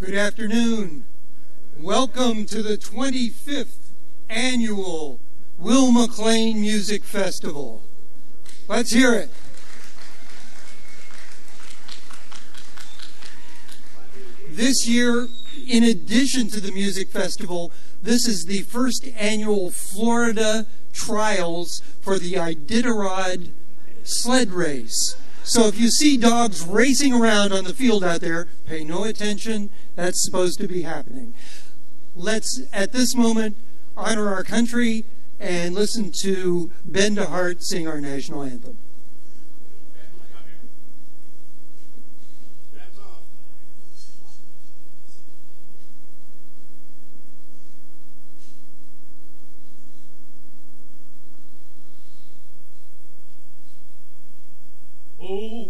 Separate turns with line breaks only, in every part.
Good afternoon. Welcome to the 25th annual Will McLean Music Festival. Let's hear it. This year, in addition to the music festival, this is the first annual Florida trials for the Iditarod sled race. So if you see dogs racing around on the field out there, pay no attention. That's supposed to be happening. Let's, at this moment, honor our country and listen to Ben DeHart sing our national anthem.
Oh,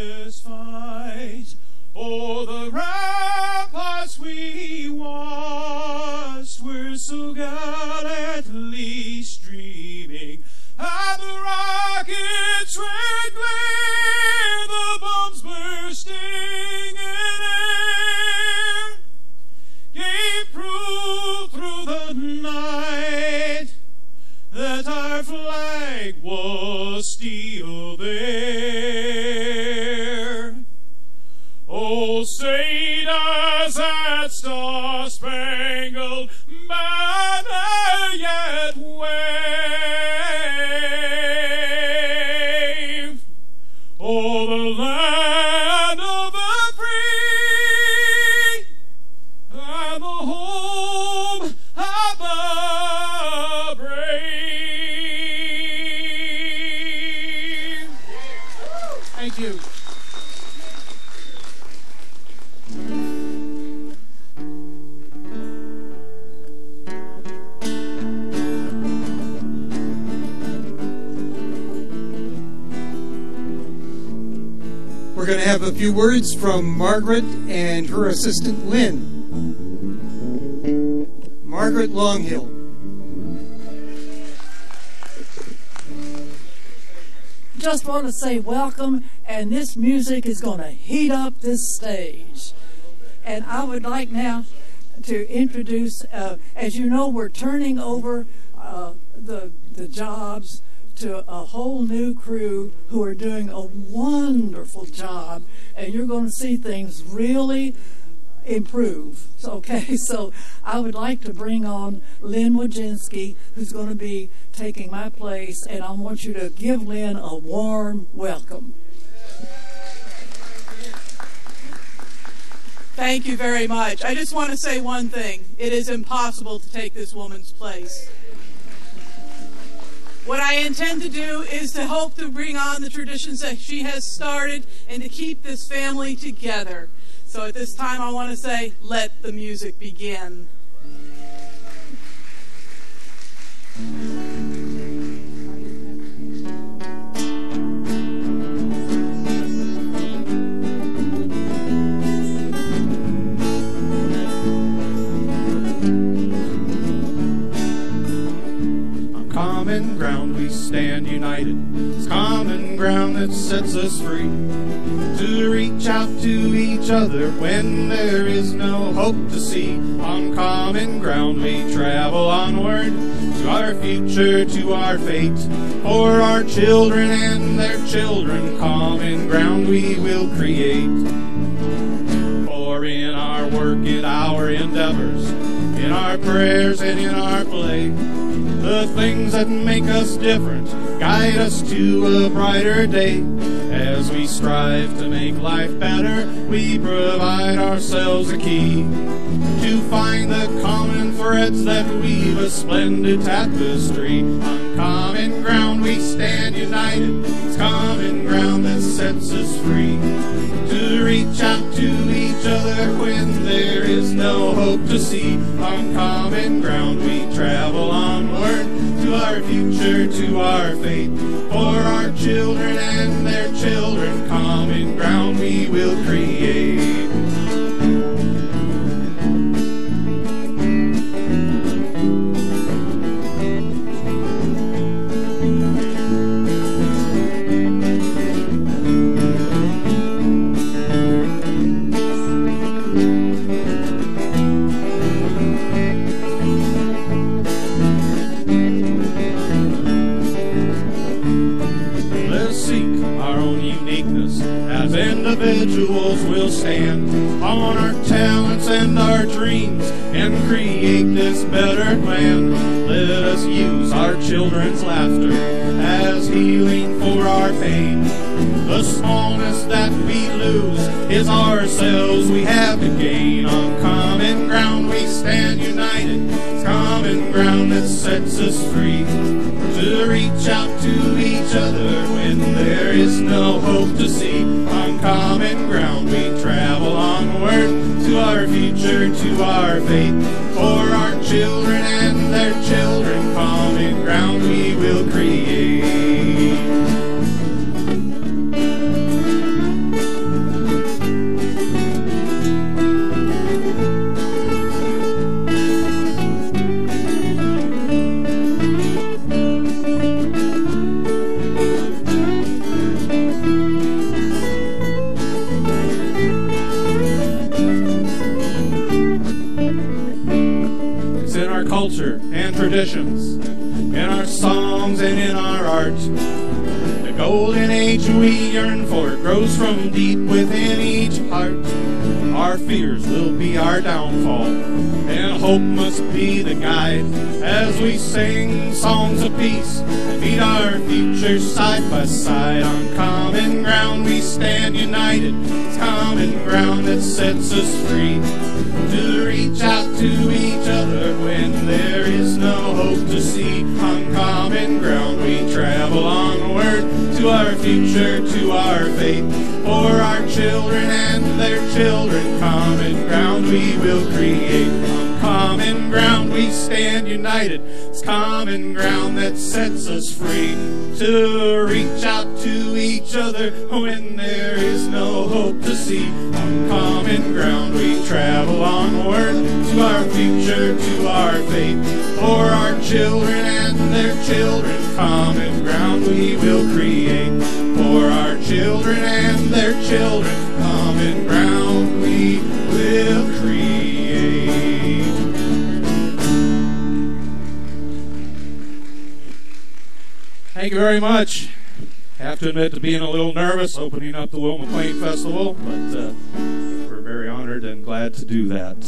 rockets red glare, the bombs bursting in air, gave proof through the night that our flag was still there. Oh, say does that star-spangled
have a few words from Margaret and her assistant Lynn. Margaret Longhill.
just want to say welcome, and this music is going to heat up this stage. And I would like now to introduce, uh, as you know, we're turning over uh, the the jobs to a whole new crew who are doing a wonderful job, and you're going to see things really improve. Okay, so I would like to bring on Lynn Wojcinski, who's going to be taking my place, and I want you to give Lynn a warm welcome.
Thank you very much. I just want to say one thing. It is impossible to take this woman's place. What I intend to do is to hope to bring on the traditions that she has started and to keep this family together. So at this time, I want to say, let the music begin.
Stand united. It's common ground that sets us free. To reach out to each other when there is no hope to see. On common ground we travel onward to our future, to our fate. For our children and their children, common ground we will create. For in our work, in our endeavors, in our prayers and in our play, the things that make us different guide us to a brighter day. As we strive to make life better, we provide ourselves a key to find the threads that weave a splendid tapestry. On common ground we stand united, it's common ground that sets us free. To reach out to each other when there is no hope to see. On common ground we travel onward to our future, to our faith. For our children and their children, common ground we will create. To our future, to our faith. For our children traditions, in our songs and in our art. The golden age we yearn for grows from deep within each heart. Our fears will be our downfall, and hope must be the guide as we sing songs of peace and meet our future side by side. On common ground we stand united. It's common ground that sets us free to reach out to each other when there to see. On common ground we travel onward to our future, to our faith. For our children and their children, common ground we will create. On common ground we stand united. It's common ground that sets us free to reach out to each other when there is no hope to see. On common ground we travel onward to our future, to our fate, For our children and their children, common ground we will create. For our children and their children, common ground Thank you very much. Have to admit to being a little nervous opening up the Will McLean Festival, but uh, we're very honored and glad to do that.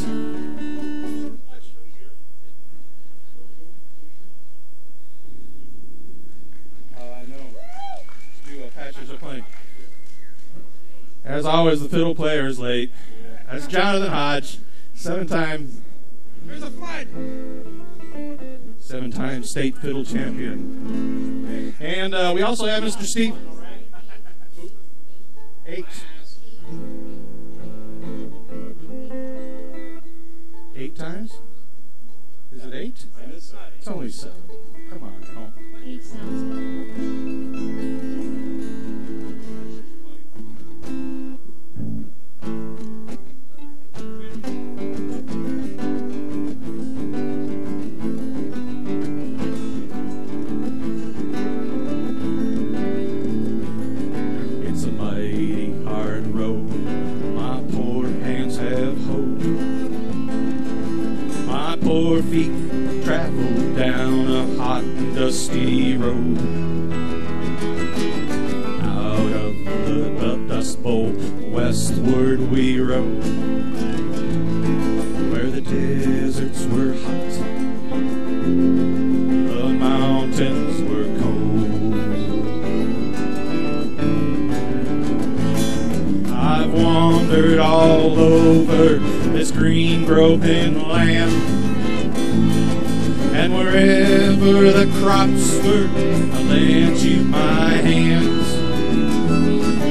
Playing. As always, the fiddle player is late. That's Jonathan Hodge, seven times. There's a flood. Seven time state fiddle champion. And uh, we also have Mr. Steve. Eight. Eight times? Is it eight? It's only seven. Come on, all over this green broken land. And wherever the crops were, I lent you my hands.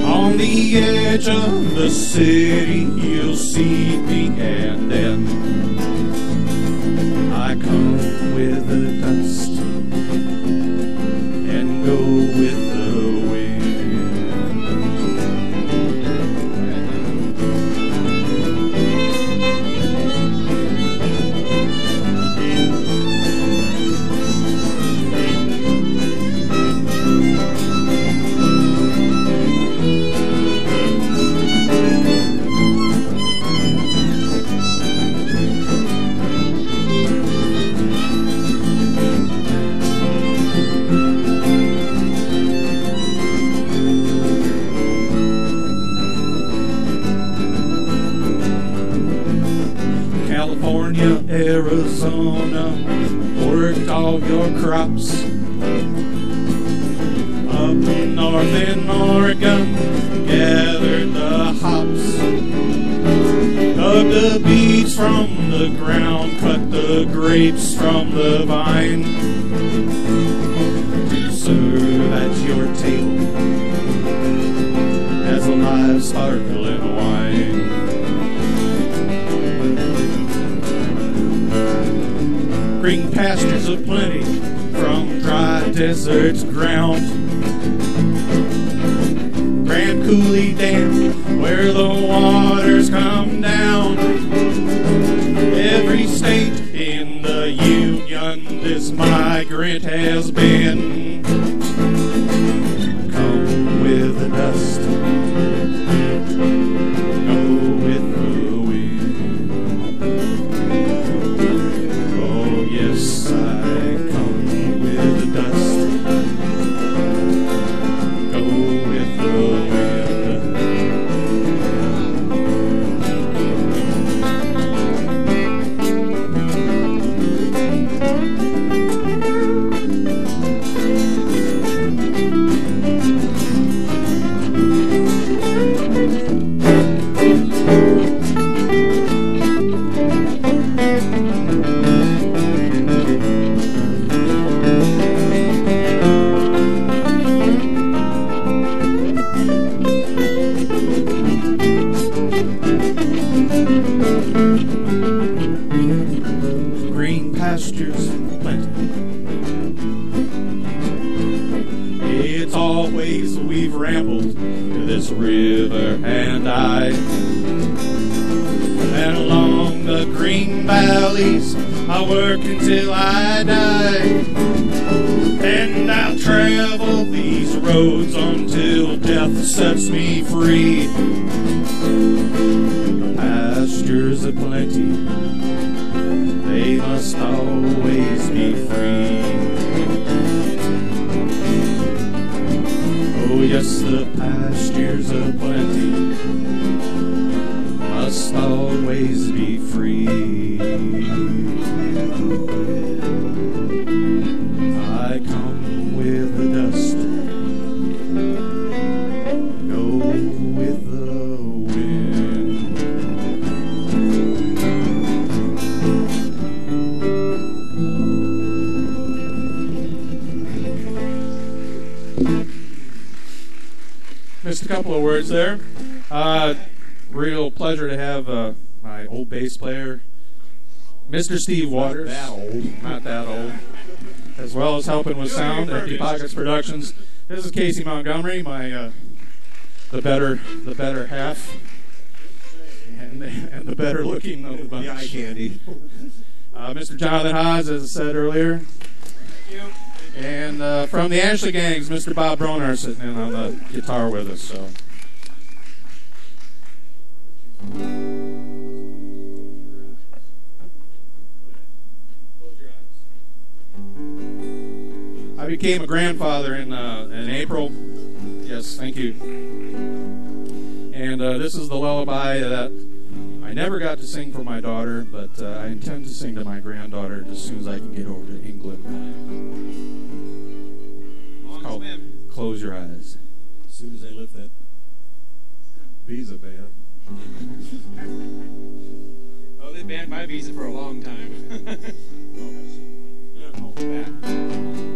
On the edge of the city, you'll see me, and then Dam, where the waters come down. Every state in the Union this migrant has been. Pastures of there. Uh, real pleasure to have uh, my old bass player, Mr. Steve Waters.
Not that old.
Not that old. As well as helping with sound at Deep Pockets Productions. This is Kace Montgomery, my uh, the better the better half, and, and the better looking of the bunch.
The eye candy.
Uh, Mr. Jonathan Haas, as I said earlier. Thank you. And uh, from the Ashley Gangs, Mr. Bob Bronar sitting in on the guitar with us. So. Became a grandfather in uh, in April. Yes, thank you. And uh, this is the lullaby that I never got to sing for my daughter, but uh, I intend to sing to my granddaughter as soon as I can get over to England. It's called Close Your Eyes.
As soon as they lift that visa ban.
Oh, they banned my visa for a long time. oh, that.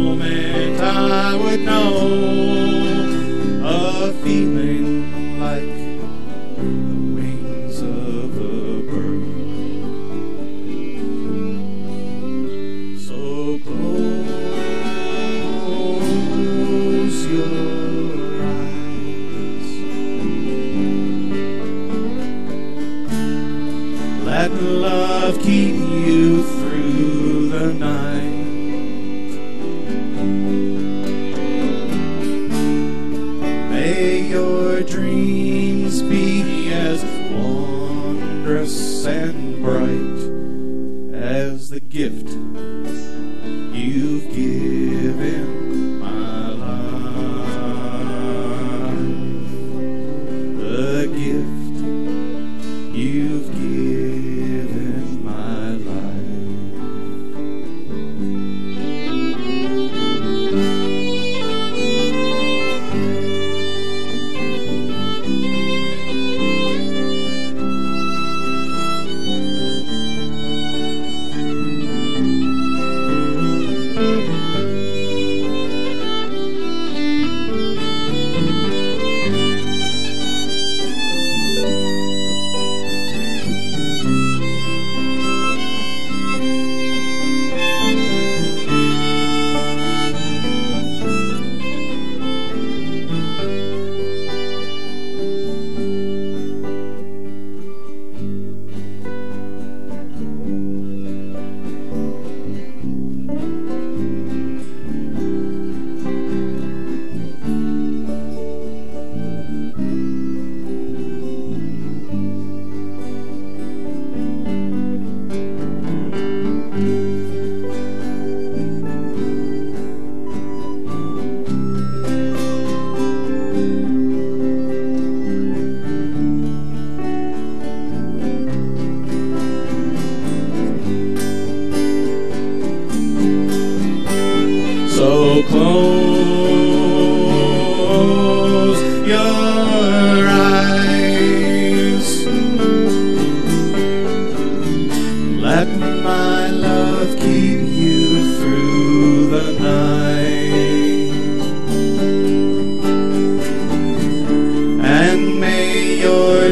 moment I would know a feeling.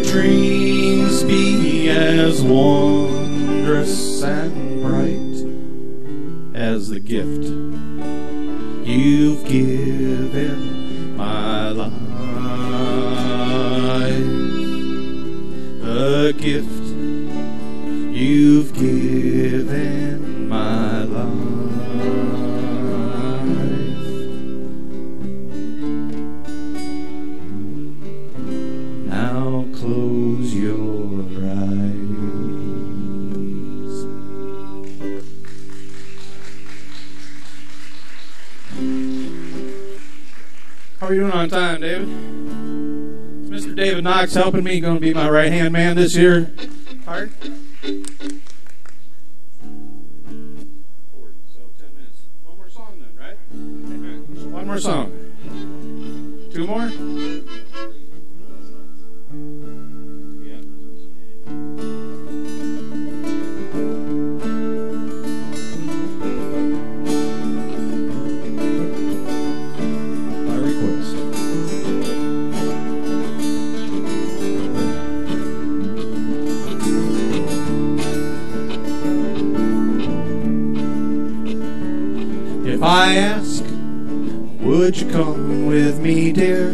dreams be as wondrous and bright as the gift you've given my life. The gift you've given. long time, David. It's Mr. David Knox helping me, going to be my right hand man this year. Hard. One more song. Two more? I ask, would you come with me, dear?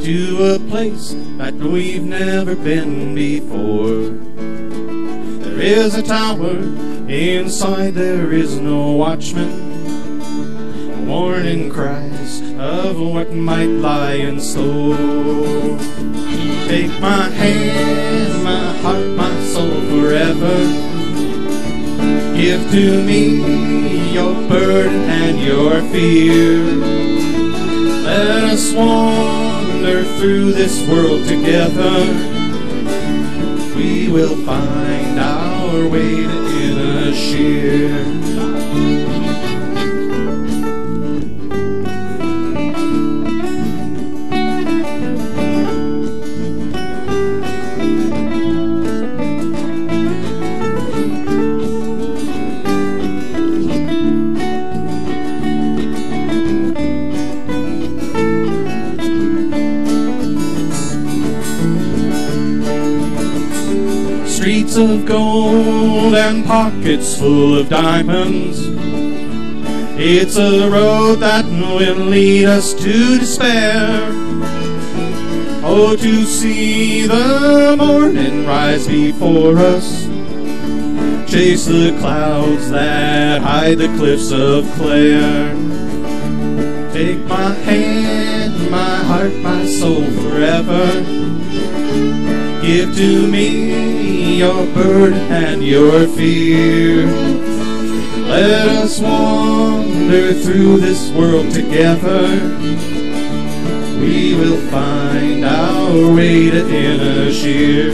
To a place that we've never been before. There is a tower, inside there is no watchman. Warning cries of what might lie in store. Take my hand, my heart, my soul forever. Give to me your burden and your fear. Let us wander through this world together. We will find our way to inner sheer. Streets of gold and pockets full of diamonds. It's a road that will lead us to despair. Oh, to see the morning rise before us. Chase the clouds that hide the cliffs of Clare. Take my hand, my heart, my soul forever. Give to me your burden and your fear. Let us wander through this world together. We will find our way to inner sheer.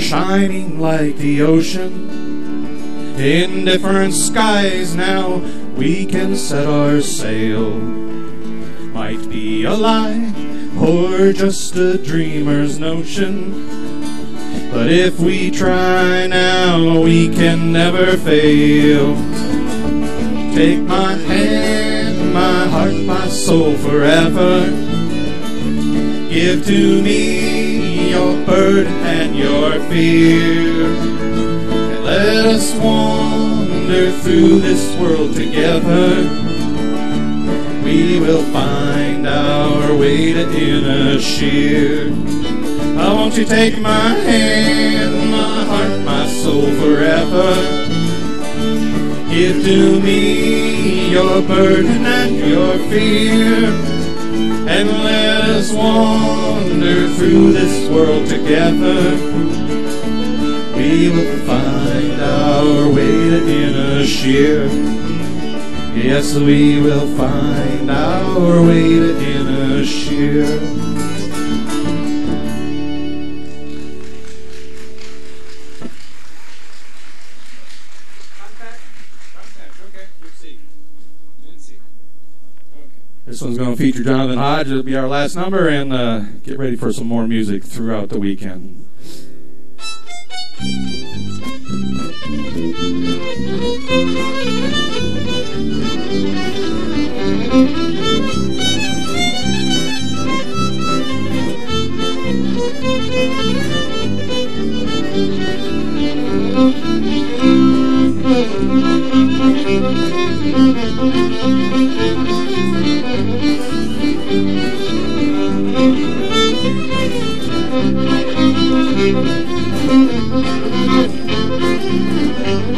Shining like the ocean. In different skies now we can set our sail. Might be a lie or just a dreamer's notion. But if we try now, we can never fail. Take my hand, my heart, my soul forever. Give to me your burden and your fear. And let us wander through this world together. We will find our way to inner sheer. I want you take my hand, my heart, my soul forever. Give to me your burden and your fear. And let us wander through this world together. We will find our way to inner sheer. Yes, we will find our way to inner sheer. Major Jonathan Hodge. It'll be our last number, and uh, get ready for some more music throughout the weekend.
Thank you.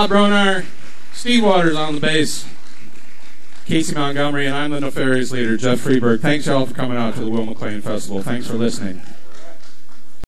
Bob Bronar, Steve Waters on the bass, Kace Montgomery, and I'm the Nefarious leader, Jeff Friberg. Thanks y'all for coming out to the Will McLean Festival. Thanks for listening.